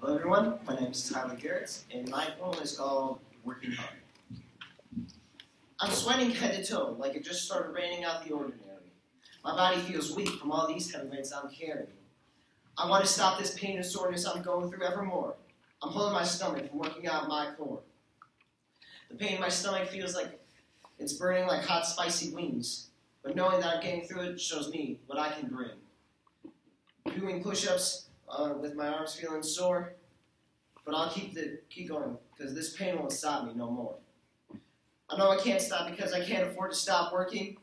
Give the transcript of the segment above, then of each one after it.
Hello everyone, my name is Tyler Garrett, and my poem is called Working Hard. I'm sweating head to toe, like it just started raining out the ordinary. My body feels weak from all these heavy weights I'm carrying. I want to stop this pain and soreness I'm going through evermore. I'm holding my stomach from working out my core. The pain in my stomach feels like it's burning like hot, spicy wings. But knowing that I'm getting through it shows me what I can bring. Doing push-ups uh, with my arms feeling sore, but I'll keep the keep going because this pain won't stop me no more. I know I can't stop because I can't afford to stop working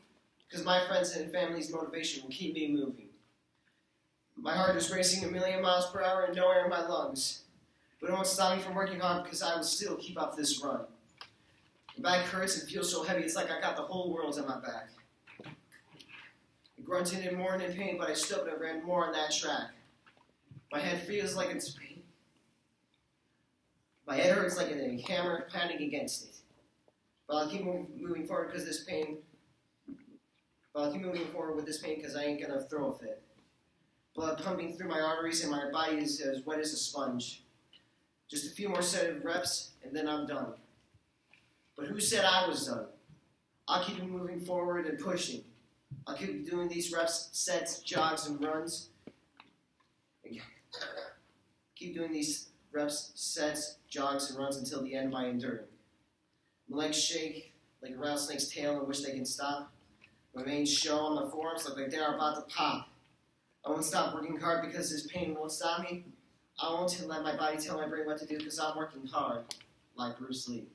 because my friends and family's motivation will keep me moving. My heart is racing a million miles per hour and no air in my lungs, but it won't stop me from working hard because I will still keep up this run. My back hurts and feels so heavy, it's like I got the whole world on my back. I grunted and mourned in pain, but I stood and ran more on that track. My head feels like it's pain. My head hurts like a hammer pounding against it. But I'll keep moving forward because this pain. But I'll keep moving forward with this pain because I ain't gonna throw a fit. Blood pumping through my arteries and my body is as wet as a sponge. Just a few more set of reps and then I'm done. But who said I was done? I'll keep moving forward and pushing. I'll keep doing these reps, sets, jogs, and runs. Keep doing these reps, sets, jogs, and runs until the end my enduring. My legs shake like a rattlesnake's tail and wish they can stop. My veins show on my forearms look like they're about to pop. I won't stop working hard because this pain won't stop me. I won't let my body tell my brain what to do because I'm working hard, like Bruce Lee.